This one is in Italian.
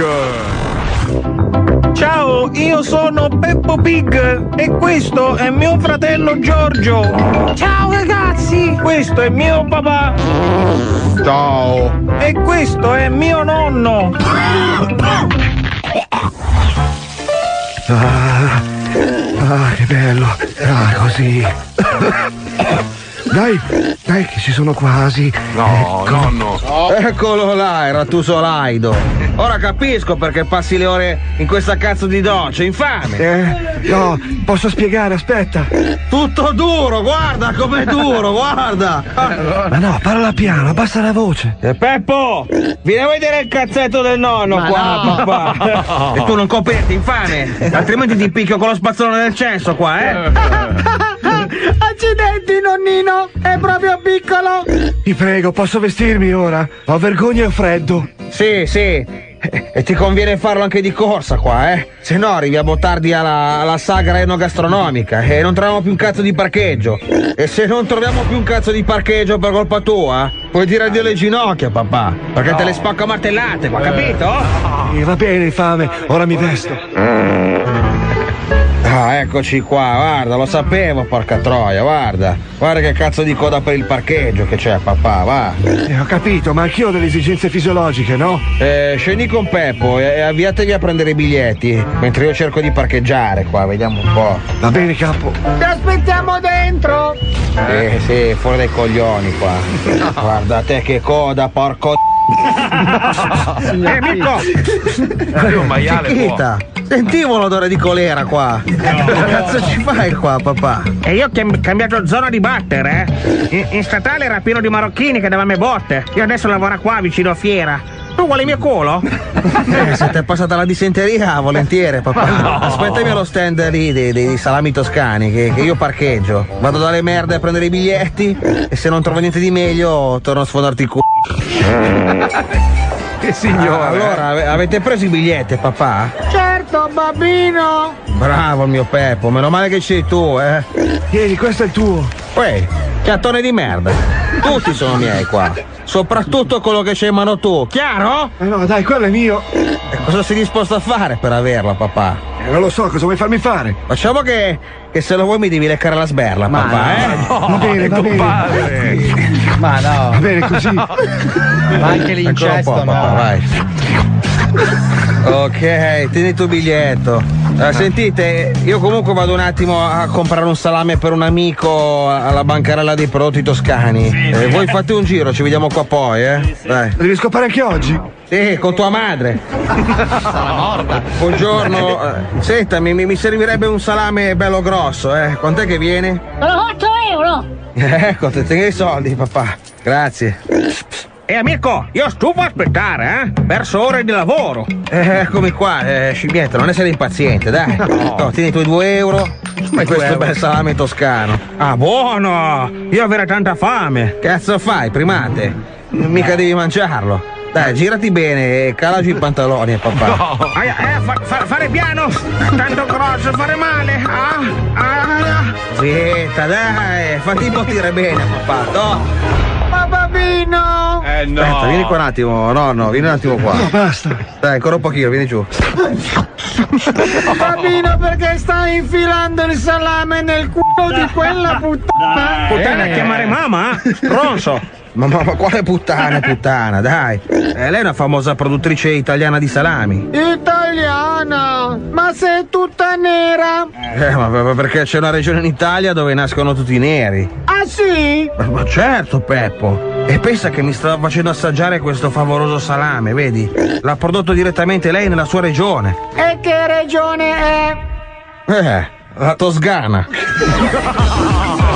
Pig! Ciao, io sono Peppo Pig e questo è mio fratello Giorgio. Ciao ragazzi! Questo è mio papà. Ciao! E questo è mio nonno. Ah, ah, che bello. Ah, così. Dai, dai che ci sono quasi. No, nonno! Eccolo là, era tu solaido. Ora capisco perché passi le ore in questa cazzo di doccia, infame. Eh, no, posso spiegare, aspetta. Tutto duro, guarda com'è duro, guarda. Ma no, parla piano, abbassa la voce. Eh, Peppo, vieni a vedere il cazzetto del nonno Ma qua, no. papà. E tu non coperti, infame. Altrimenti ti picchio con lo spazzolone del cesso qua, eh. Accidenti, nonnino! È proprio piccolo! Ti prego, posso vestirmi ora? Ho vergogna e freddo. Sì, sì. E ti conviene farlo anche di corsa qua, eh? Se no arriviamo tardi alla, alla sagra enogastronomica e non troviamo più un cazzo di parcheggio. E se non troviamo più un cazzo di parcheggio per colpa tua, puoi dire addio alle ginocchia, papà. Perché te le spacco a martellate qua, capito? Eh, va bene, fame, ora mi vesto. Ah, eccoci qua, guarda, lo sapevo, porca troia, guarda. Guarda che cazzo di coda per il parcheggio che c'è, papà, va. Eh, ho capito, ma anch'io ho delle esigenze fisiologiche, no? Eh, scendi con Peppo e, avviatevi a prendere i biglietti. Mentre io cerco di parcheggiare qua, vediamo un po'. Va bene, capo. Ti aspettiamo dentro! Eh sì, fuori dai coglioni qua. Guarda te che coda, porco. Eh, Mirko! È un maiale. Chiquita, sentivo l'odore di colera qua. Che cazzo ci fai qua, papà? E io ho cam- cambiato zona di battere, eh? In, in statale era pieno di marocchini che davano me botte. Io adesso lavoro qua vicino a Fiera. Tu vuoi il mio culo? Eh, se ti è passata la dissenteria, volentieri, papà. Aspettami allo stand lì dei, dei salami toscani, che, che io parcheggio. Vado dalle merde a prendere i biglietti e se non trovo niente di meglio, torno a sfondarti il culo. Che signore! Ah, allora, ave- avete preso i biglietti, papà? Certo, bambino! Bravo il mio Peppo, meno male che c'eri tu, eh. Tieni, questo è il tuo. Uè, cattone di merda. Tutti sono miei qua. Soprattutto quello che c'è in mano tu, chiaro? Eh no, dai, quello è mio. E cosa sei disposto a fare per averla, papà? Eh, non lo so, cosa vuoi farmi fare? Facciamo che, che se lo vuoi mi devi leccare la sberla, papà, eh? va bene, va bene. Ma no, Va bene così. ma anche l'incesto qua, papà, no. vai. Ok, tieni il tuo biglietto. Eh, sentite, io comunque vado un attimo a comprare un salame per un amico alla bancarella dei prodotti toscani. Eh, voi fate un giro, ci vediamo qua poi, eh? Dai. Devi scopare anche oggi. Sì, con tua madre. Sarà morta. Buongiorno. Eh, Senta, mi, mi- mi servirebbe un salame bello grosso, eh? Quant'è che viene? 8 euro! Eh, Ecco, te tengo i soldi, papà. Grazie. E amico, io stufo a aspettare, eh? Perso ore di lavoro. Eh, eccomi qua, eh, scimmietta, non essere impaziente, dai. No, tieni i tuoi due euro e questo bel salame toscano. Ah, buono! Io avrei tanta fame. Cazzo fai, primate? Mica devi mangiarlo. Dai, girati bene e cala giù i pantaloni, papà. Ah, eh, fa- fa- fare piano! Tanto grosso, fare male! Ah. Zitta, dai, fatti imbottire bene, papà. No. Ma bambino! Eh no! Aspetta, vieni qua un attimo, nonno, vieni un attimo qua. No, basta. Dai, ancora un pochino, vieni giù. Bambino, perché stai infilando il salame nel culo di quella puttana? Puttana a chiamare mamma? Ronzo! Ma, ma, ma quale puttana, puttana, dai. Eh, lei è una famosa produttrice italiana di salami. Italiana! Ma sei tutta nera? Eh, ma, perché c'è una regione in Italia dove nascono tutti i neri. Ah sì? Ma, ma certo, Peppo. E pensa che mi sta facendo assaggiare questo favoloso salame, vedi? L'ha prodotto direttamente lei nella sua regione. E che regione è? Eh, la Toscana.